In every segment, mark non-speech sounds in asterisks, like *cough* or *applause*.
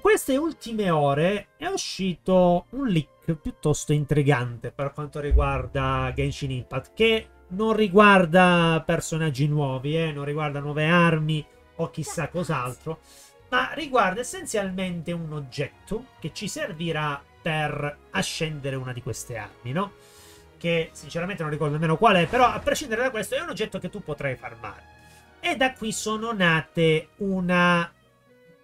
queste ultime ore è uscito un leak piuttosto intrigante per quanto riguarda Genshin Impact, che non riguarda personaggi nuovi, eh, non riguarda nuove armi o chissà cos'altro, ma riguarda essenzialmente un oggetto che ci servirà per ascendere una di queste armi, no? Che sinceramente non ricordo nemmeno qual è, però a prescindere da questo è un oggetto che tu potrai farmare. E da qui sono nate una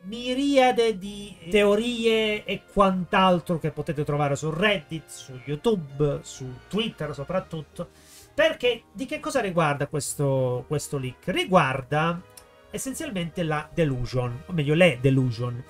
miriade di teorie e quant'altro che potete trovare su Reddit, su YouTube, su Twitter soprattutto. Perché di che cosa riguarda questo, questo leak? Riguarda essenzialmente la delusion, o meglio le delusion.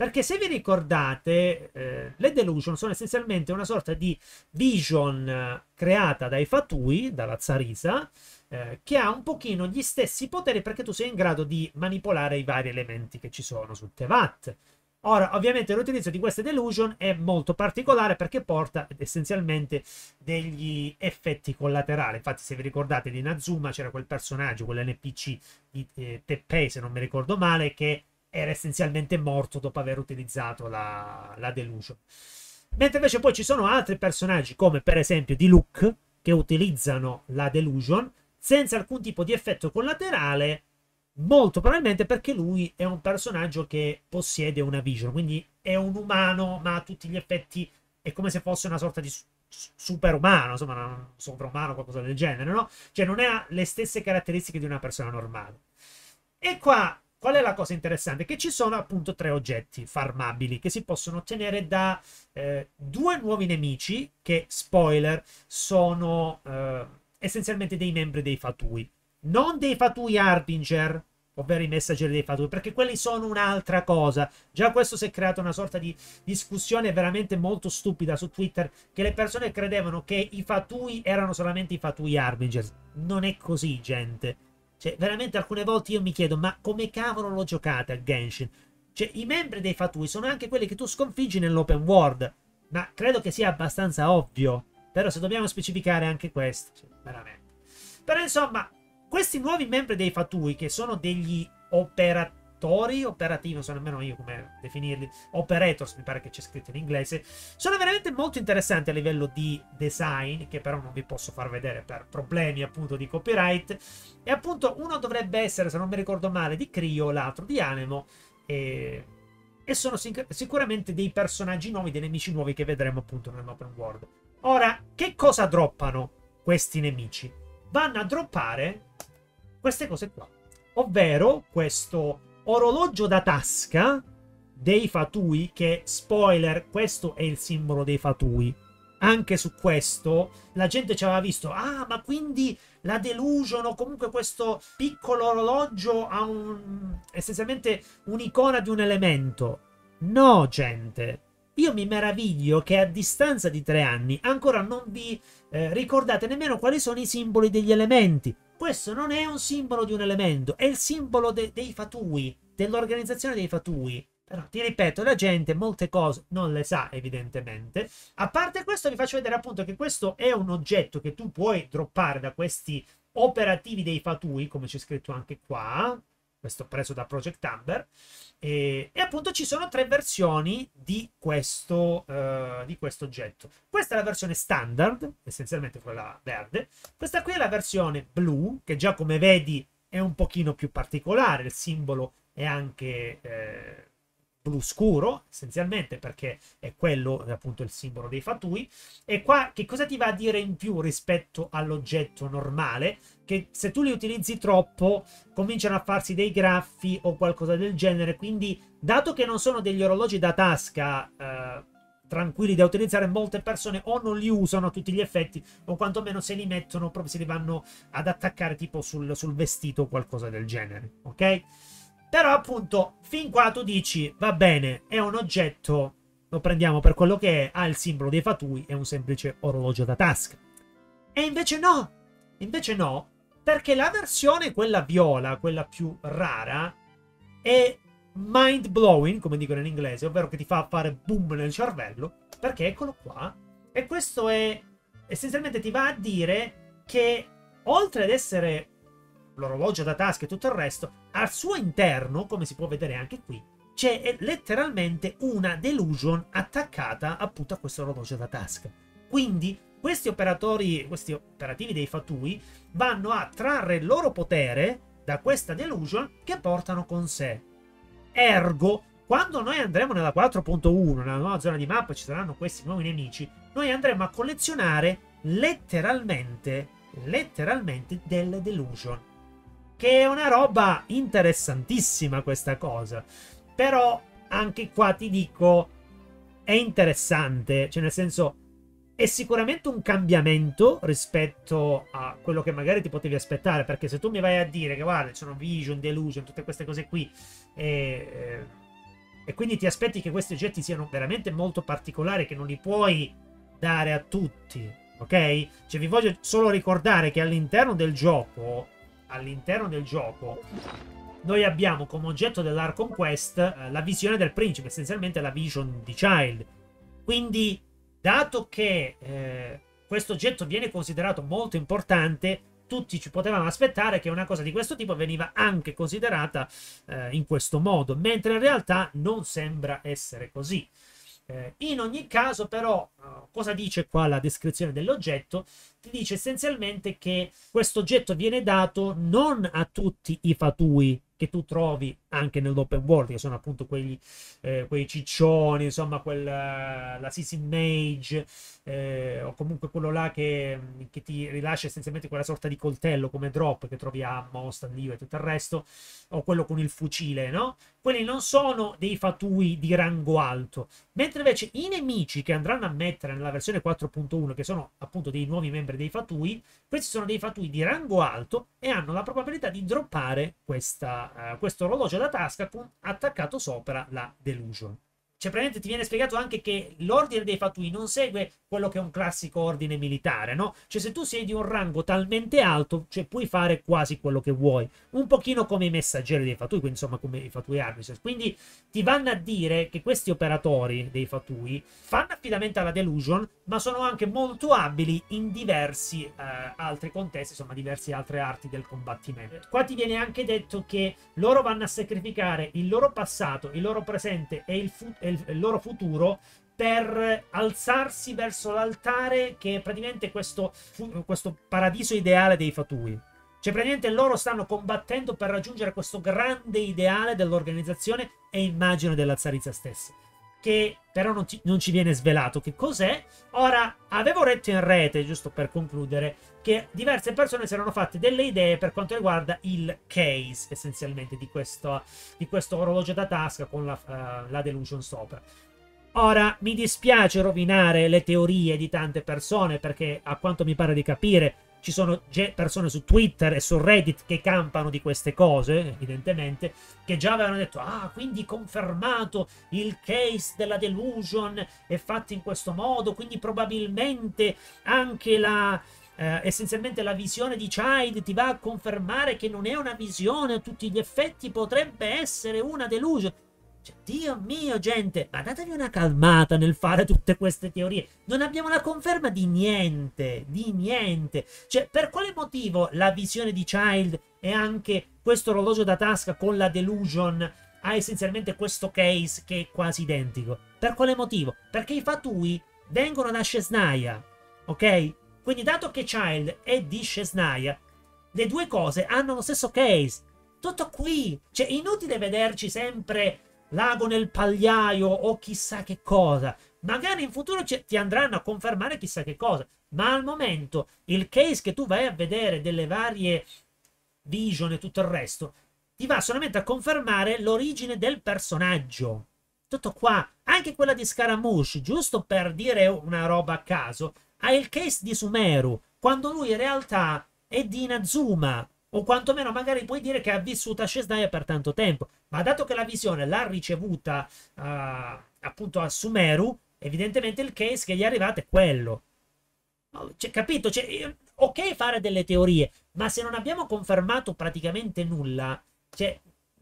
Perché se vi ricordate, eh, le delusion sono essenzialmente una sorta di vision eh, creata dai Fatui, dalla Zarisa, eh, che ha un pochino gli stessi poteri perché tu sei in grado di manipolare i vari elementi che ci sono su Tevat. Ora, ovviamente l'utilizzo di queste delusion è molto particolare perché porta essenzialmente degli effetti collaterali. Infatti, se vi ricordate di Nazuma c'era quel personaggio, quell'NPC di eh, Teppei, se non mi ricordo male, che era essenzialmente morto dopo aver utilizzato la, la delusion. Mentre invece poi ci sono altri personaggi, come per esempio di Luke, che utilizzano la delusion senza alcun tipo di effetto collaterale Molto probabilmente perché lui è un personaggio che possiede una vision, quindi è un umano, ma a tutti gli effetti è come se fosse una sorta di superumano, insomma, un sovrumano, qualcosa del genere, no? Cioè non ha le stesse caratteristiche di una persona normale. E qua, qual è la cosa interessante? Che ci sono appunto tre oggetti farmabili che si possono ottenere da eh, due nuovi nemici che, spoiler, sono eh, essenzialmente dei membri dei Fatui. Non dei Fatui Harbinger, ovvero i messaggeri dei fatui, perché quelli sono un'altra cosa. Già questo si è creato una sorta di discussione veramente molto stupida su Twitter, che le persone credevano che i fatui erano solamente i fatui Harbingers. Non è così, gente. Cioè, veramente alcune volte io mi chiedo, ma come cavolo lo giocate a Genshin? Cioè, i membri dei fatui sono anche quelli che tu sconfiggi nell'open world. Ma credo che sia abbastanza ovvio. Però se dobbiamo specificare anche questo, cioè, veramente. Però insomma, questi nuovi membri dei Fatui, che sono degli operatori, operativi, non so nemmeno io come definirli, operators, mi pare che c'è scritto in inglese, sono veramente molto interessanti a livello di design, che però non vi posso far vedere per problemi appunto di copyright. E appunto uno dovrebbe essere, se non mi ricordo male, di Crio, l'altro di Anemo, e e sono sic sicuramente dei personaggi nuovi, dei nemici nuovi che vedremo appunto nell'open world. Ora, che cosa droppano questi nemici? Vanno a droppare queste cose qua. Ovvero questo orologio da tasca dei Fatui, che spoiler, questo è il simbolo dei Fatui. Anche su questo la gente ci aveva visto, ah, ma quindi la delusion o comunque questo piccolo orologio ha un, essenzialmente un'icona di un elemento. No, gente. Io mi meraviglio che a distanza di tre anni ancora non vi eh, ricordate nemmeno quali sono i simboli degli elementi. Questo non è un simbolo di un elemento, è il simbolo de dei fatui, dell'organizzazione dei fatui. Però ti ripeto, la gente molte cose non le sa, evidentemente. A parte questo, vi faccio vedere appunto che questo è un oggetto che tu puoi droppare da questi operativi dei fatui, come c'è scritto anche qua questo preso da Project Amber e, e, appunto ci sono tre versioni di questo, uh, di questo oggetto. Questa è la versione standard essenzialmente quella verde. Questa qui è la versione blu che già come vedi è un pochino più particolare il simbolo è anche eh, blu scuro, essenzialmente perché è quello appunto il simbolo dei fatui. E qua che cosa ti va a dire in più rispetto all'oggetto normale? Che se tu li utilizzi troppo cominciano a farsi dei graffi o qualcosa del genere. Quindi, dato che non sono degli orologi da tasca eh, tranquilli da utilizzare, molte persone o non li usano a tutti gli effetti o quantomeno se li mettono proprio se li vanno ad attaccare tipo sul, sul vestito o qualcosa del genere. Ok? Però appunto, fin qua tu dici, va bene, è un oggetto, lo prendiamo per quello che è, ha il simbolo dei fatui, è un semplice orologio da tasca. E invece no, invece no, perché la versione, quella viola, quella più rara, è mind blowing, come dicono in inglese, ovvero che ti fa fare boom nel cervello, perché eccolo qua. E questo è essenzialmente ti va a dire che oltre ad essere l'orologio da tasca e tutto il resto, al suo interno, come si può vedere anche qui, c'è letteralmente una delusion attaccata appunto a questo orologio da tasca. Quindi questi operatori, questi operativi dei fatui vanno a trarre il loro potere da questa delusion che portano con sé. Ergo, quando noi andremo nella 4.1, nella nuova zona di mappa, ci saranno questi nuovi nemici, noi andremo a collezionare letteralmente, letteralmente delle delusion. Che è una roba interessantissima questa cosa. Però anche qua ti dico, è interessante, cioè nel senso, è sicuramente un cambiamento rispetto a quello che magari ti potevi aspettare, perché se tu mi vai a dire che guarda, ci sono vision, delusion, tutte queste cose qui, e, eh, e quindi ti aspetti che questi oggetti siano veramente molto particolari, che non li puoi dare a tutti, ok? Cioè vi voglio solo ricordare che all'interno del gioco, all'interno del gioco, noi abbiamo come oggetto dell'Ark Conquest eh, la visione del principe, essenzialmente la vision di Child. Quindi dato che eh, questo oggetto viene considerato molto importante, tutti ci potevamo aspettare che una cosa di questo tipo veniva anche considerata eh, in questo modo, mentre in realtà non sembra essere così. Eh, in ogni caso, però, uh, cosa dice qua la descrizione dell'oggetto? Ti dice essenzialmente che questo oggetto viene dato non a tutti i fatui che tu trovi anche nell'open world, che sono appunto quegli, eh, quei ciccioni, insomma, quel, la Season Mage, eh, o comunque quello là che, che, ti rilascia essenzialmente quella sorta di coltello come drop che trovi a Mostan, Lio e tutto il resto, o quello con il fucile, no? Quelli non sono dei fatui di rango alto, mentre invece i nemici che andranno a mettere nella versione 4.1, che sono appunto dei nuovi membri dei fatui, questi sono dei fatui di rango alto e hanno la probabilità di droppare questa, uh, questo orologio da tasca con attaccato sopra la Delusion. Cioè, praticamente ti viene spiegato anche che l'ordine dei fatui non segue quello che è un classico ordine militare, no? Cioè, se tu sei di un rango talmente alto, cioè, puoi fare quasi quello che vuoi. Un pochino come i messaggeri dei fatui, quindi insomma come i fatui Armises. Quindi ti vanno a dire che questi operatori dei fatui fanno affidamento alla Delusion, ma sono anche molto abili in diversi eh, altri contesti, insomma, diverse altre arti del combattimento. Qua ti viene anche detto che loro vanno a sacrificare il loro passato, il loro presente e il futuro il loro futuro per alzarsi verso l'altare che è praticamente questo, questo paradiso ideale dei fatui. Cioè, praticamente loro stanno combattendo per raggiungere questo grande ideale dell'organizzazione e immagino della zarizza stessa. Che però non, ti, non ci viene svelato che cos'è. Ora, avevo letto in rete, giusto per concludere, che diverse persone si erano fatte delle idee per quanto riguarda il case, essenzialmente, di questo, di questo orologio da tasca con la, uh, la Delusion sopra. Ora, mi dispiace rovinare le teorie di tante persone perché, a quanto mi pare di capire, ci sono persone su Twitter e su Reddit che campano di queste cose, evidentemente, che già avevano detto, ah, quindi confermato il case della delusion è fatto in questo modo, quindi probabilmente anche la, eh, essenzialmente la visione di Child ti va a confermare che non è una visione a tutti gli effetti, potrebbe essere una delusion. Cioè, Dio mio, gente, ma datevi una calmata nel fare tutte queste teorie. Non abbiamo la conferma di niente, di niente. Cioè, per quale motivo la visione di Child e anche questo orologio da tasca con la delusion ha essenzialmente questo case che è quasi identico? Per quale motivo? Perché i fatui vengono da Shesnaya, ok? Quindi dato che Child è di Shesnaya, le due cose hanno lo stesso case. Tutto qui. Cioè, inutile vederci sempre l'ago nel pagliaio o chissà che cosa. Magari in futuro ti andranno a confermare chissà che cosa. Ma al momento il case che tu vai a vedere delle varie vision e tutto il resto ti va solamente a confermare l'origine del personaggio. Tutto qua. Anche quella di Scaramouche, giusto per dire una roba a caso, ha il case di Sumeru, quando lui in realtà è di Inazuma, o quantomeno magari puoi dire che ha vissuto a Shesnaya per tanto tempo, ma dato che la visione l'ha ricevuta uh, appunto a Sumeru, evidentemente il case che gli è arrivato è quello. Cioè, capito? Cioè, ok fare delle teorie, ma se non abbiamo confermato praticamente nulla, cioè,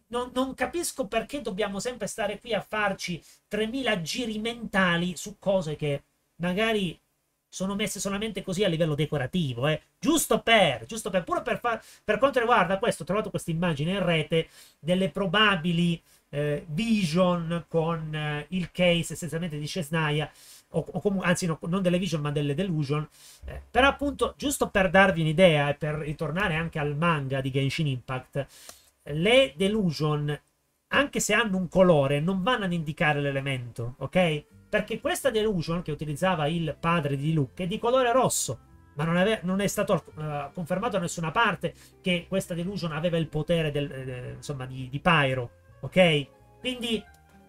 non, non, capisco perché dobbiamo sempre stare qui a farci 3000 giri mentali su cose che magari sono messe solamente così a livello decorativo, eh. giusto per, giusto per, pure per, far, per quanto riguarda questo, ho trovato questa immagine in rete delle probabili eh, Vision con eh, il case essenzialmente di Cesnaia o, o comunque, anzi no, non delle Vision ma delle Delusion eh, però appunto giusto per darvi un'idea e per ritornare anche al manga di Genshin Impact le Delusion anche se hanno un colore non vanno ad indicare l'elemento ok perché questa Delusion che utilizzava il padre di Luke è di colore rosso ma non, ave- non è stato uh, confermato da nessuna parte che questa Delusion aveva il potere del, eh, insomma, di, di Pyro, ok? Quindi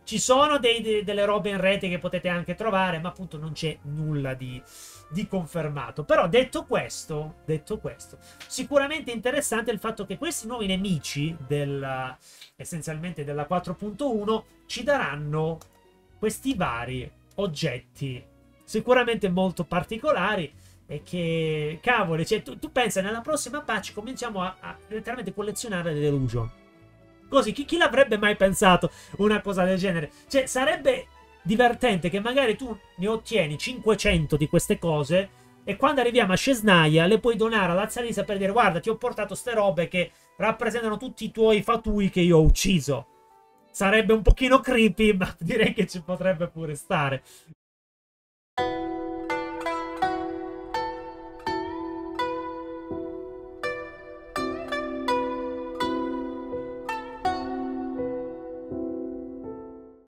ci sono dei, de- delle robe in rete che potete anche trovare, ma appunto non c'è nulla di, di confermato. Però detto questo, detto questo, sicuramente interessante il fatto che questi nuovi nemici della, essenzialmente della 4.1 ci daranno questi vari oggetti sicuramente molto particolari e che, cavoli, cioè, tu, tu pensa nella prossima patch cominciamo a, a letteralmente collezionare le delusion. Così, chi, chi, l'avrebbe mai pensato una cosa del genere? Cioè, sarebbe divertente che magari tu ne ottieni 500 di queste cose e quando arriviamo a Cesnaia le puoi donare alla Zalisa per dire guarda ti ho portato ste robe che rappresentano tutti i tuoi fatui che io ho ucciso. Sarebbe un pochino creepy, ma *laughs* direi che ci potrebbe pure stare.